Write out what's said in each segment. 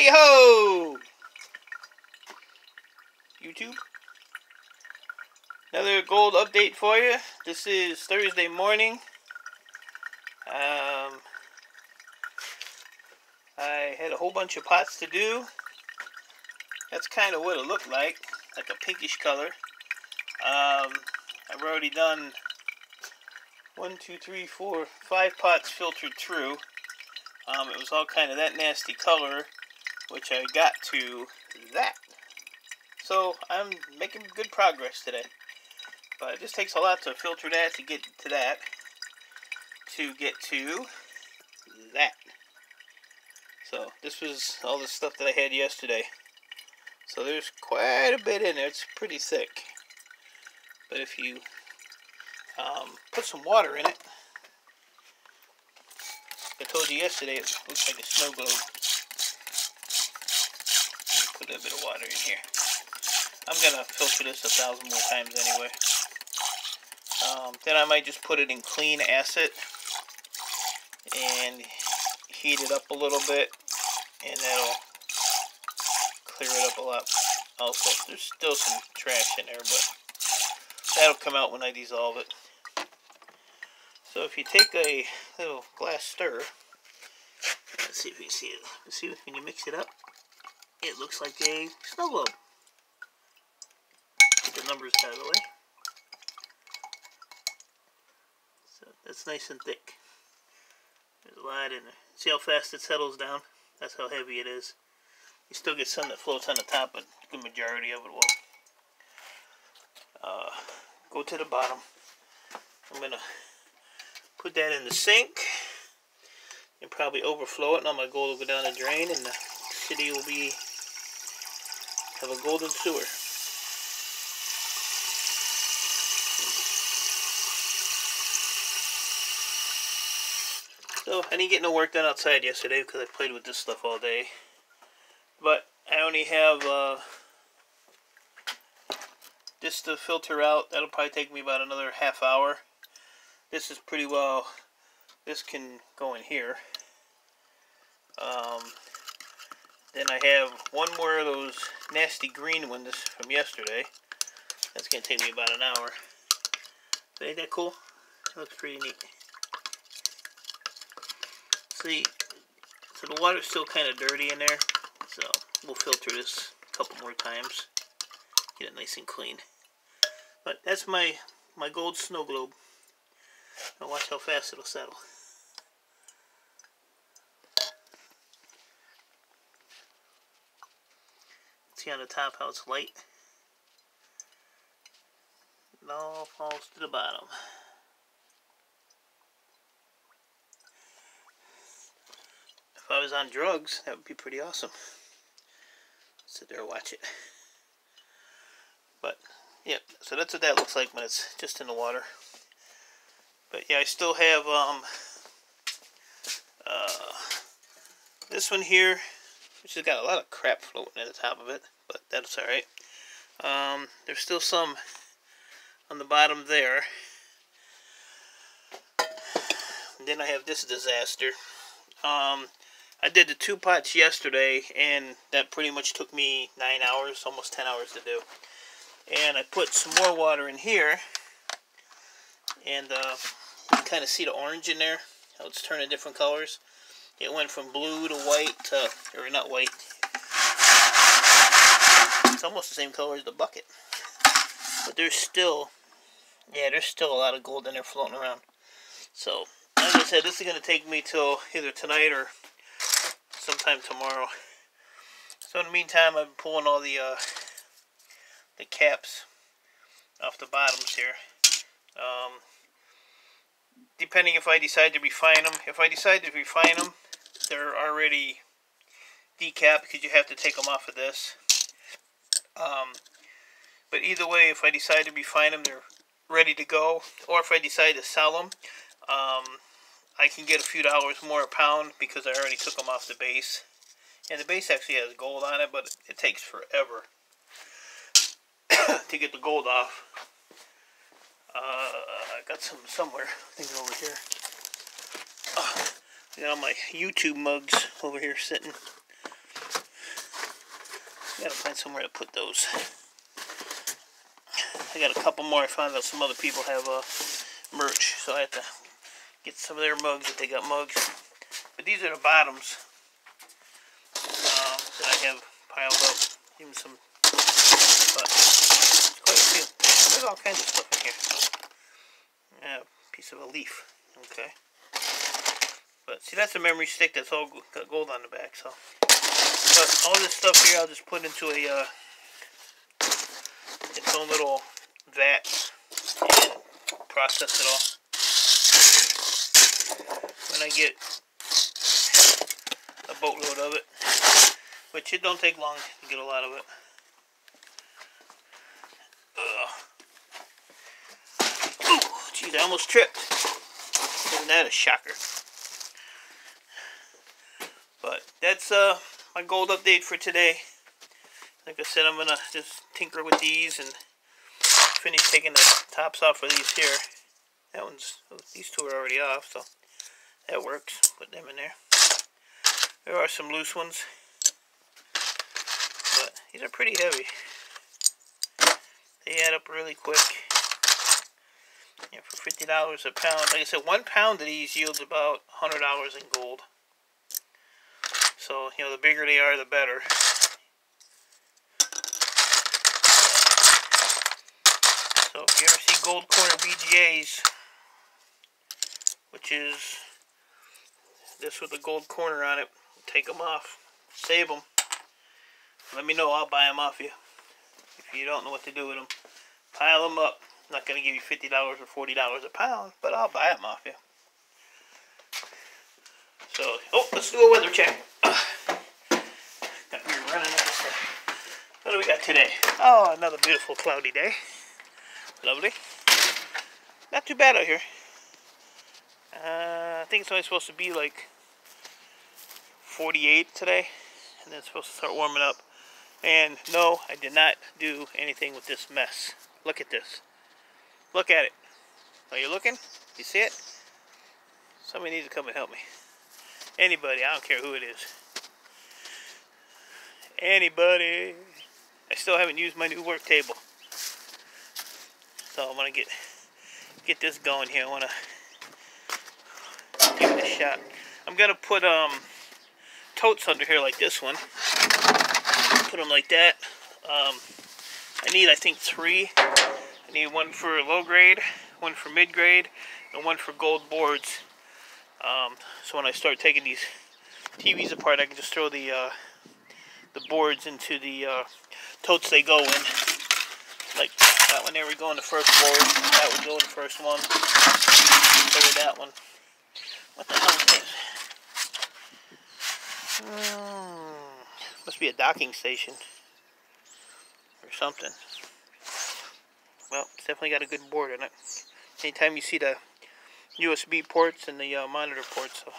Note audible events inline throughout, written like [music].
Ho! YouTube. Another gold update for you. This is Thursday morning. Um, I had a whole bunch of pots to do. That's kind of what it looked like, like a pinkish color. Um, I've already done one, two, three, four, five pots filtered through. Um, it was all kind of that nasty color, which I got to that. So I'm making good progress today. But it just takes a lot to filter that to get to that. To get to that. So this was all the stuff that I had yesterday. So there's quite a bit in there. It's pretty thick. But if you um, put some water in it, I told you yesterday it looks like a snow globe. A bit of water in here. I'm gonna filter this a thousand more times anyway. Um, then I might just put it in clean acid and heat it up a little bit and that'll clear it up a lot also. There's still some trash in there but that'll come out when I dissolve it. So if you take a little glass stir, let's see if you can see it. Let's see when you mix it up. It looks like a snow globe Get the numbers out of the way. So that's nice and thick. There's a lot in there. See how fast it settles down? That's how heavy it is. You still get some that floats on the top, but the majority of it will. Uh, go to the bottom. I'm going to put that in the sink and probably overflow it. Now my gold will go down the drain and the city will be have a golden sewer. So I didn't get no work done outside yesterday because I played with this stuff all day. But I only have uh, this to filter out. That'll probably take me about another half hour. This is pretty well, this can go in here. Um, then I have one more of those nasty green ones from yesterday. That's going to take me about an hour. But ain't that cool? It looks pretty neat. See, so the water's still kind of dirty in there, so we'll filter this a couple more times, get it nice and clean. But that's my, my gold snow globe. Now watch how fast it'll settle. See on the top how it's light? It all falls to the bottom. If I was on drugs, that would be pretty awesome. Sit there and watch it. But, yeah, so that's what that looks like when it's just in the water. But yeah, I still have um, uh, this one here, which has got a lot of crap floating at the top of it, but that's alright. Um, there's still some on the bottom there. And then I have this disaster. Um, I did the two pots yesterday, and that pretty much took me nine hours, almost ten hours to do. And I put some more water in here, and uh, you can kind of see the orange in there, how it's turning different colors. It went from blue to white to, or not white, it's almost the same color as the bucket. But there's still, yeah, there's still a lot of gold in there floating around. So, as I said, this is going to take me till either tonight or sometime tomorrow. So in the meantime, I'm pulling all the uh, the caps off the bottoms here. Um, depending if I decide to refine them. If I decide to refine them, they're already decapped because you have to take them off of this. Um, but either way, if I decide to refine them, they're ready to go. Or if I decide to sell them, um, I can get a few dollars more a pound because I already took them off the base. And the base actually has gold on it, but it, takes forever [coughs] to get the gold off. Uh, I got some somewhere. I think over here. [coughs] Uh, got all my YouTube mugs over here sitting. Gotta find somewhere to put those. I got a couple more. I found out some other people have uh, merch, so I have to get some of their mugs if they got mugs. But these are the bottoms um, that I have piled up. Even some, but quite a few. There's all kinds of stuff in here. Yeah, piece of a leaf. Okay. But see, that's a memory stick that's all got gold on the back. So, but all this stuff here, I'll just put into a uh, its own little vat and process it all. When I get a boatload of it, which it don't take long to get a lot of it. Ooh, geez, I almost tripped. Isn't that a shocker? But that's uh, my gold update for today. Like I said, I'm going to just tinker with these and finish taking the tops off of these here. That one's, these two are already off, so that works. Put them in there. There are some loose ones, but these are pretty heavy. They add up really quick. Yeah, for $50 a pound. Like I said, one pound of these yields about $100 in gold. So, you know, the bigger they are, the better. So, if you ever see Gold Corner BGAs, which is this with the gold corner on it, take them off, save them. Let me know, I'll buy them off you. If you don't know what to do with them, pile them up. I'm not going to give you $50 or $40 a pound, but I'll buy them off you. So, oh, let's do a weather check. Got me running up the What do we got today? Oh, another beautiful cloudy day. Lovely. Not too bad out here. Uh, I think it's only supposed to be like 48 today. And then it's supposed to start warming up. And no, I did not do anything with this mess. Look at this. Look at it. Are you looking? You see it? Somebody needs to come and help me. Anybody, I don't care who it is. Anybody. I still haven't used my new work table. So I'm gonna get get this going here. I wanna give it a shot. I'm gonna put um totes under here like this one. Put them like that. Um, I need I think three. I need one for low grade, one for mid grade, and one for gold boards. Um, so when I start taking these TVs apart, I can just throw the uh, the boards into the uh, totes they go in. Like that one there would go in the first board, that would go in the first one. So with that one. What the hell is this? Hmm, must be a docking station or something. Well, it's definitely got a good board in it. Anytime you see the USB ports and the uh, monitor ports. So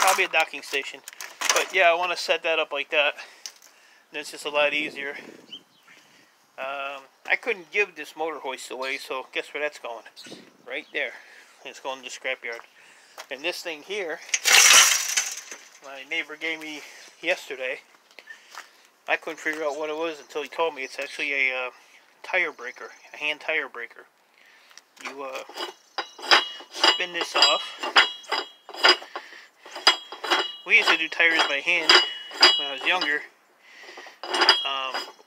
probably a docking station. But yeah, I want to set that up like that. It's just a lot easier. Um, I couldn't give this motor hoist away, so guess where that's going? Right there. It's going to the scrapyard. And this thing here, my neighbor gave me yesterday. I couldn't figure out what it was until he told me. It's actually a uh, tire breaker, a hand tire breaker. You uh, spin this off. We used to do tires by hand when I was younger.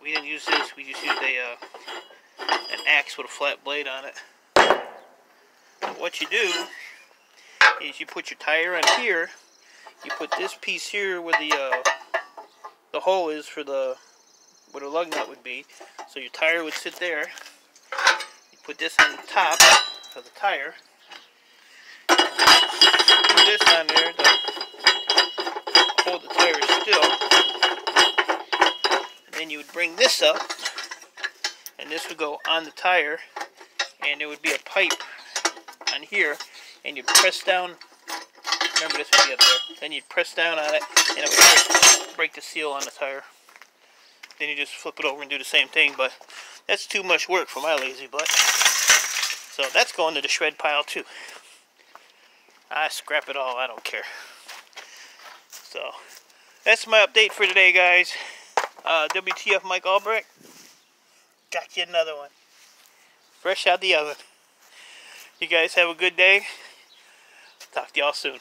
We didn't use this. We just used a uh, an axe with a flat blade on it. But what you do is you put your tire on here. You put this piece here where the uh, the hole is for the where the lug nut would be. So your tire would sit there. You put this on the top of the tire Put this on there to hold the tire still. Then you would bring this up, and this would go on the tire, and there would be a pipe on here, and you press down. Remember, this would be up there. Then you'd press down on it, and it would break the seal on the tire. Then you just flip it over and do the same thing, but that's too much work for my lazy butt. So that's going to the shred pile too. I scrap it all, I don't care. So, that's my update for today, guys. Uh, WTF Mike Albrecht. Got you another one. Fresh out the oven. You guys have a good day. Talk to y'all soon.